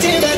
Did it.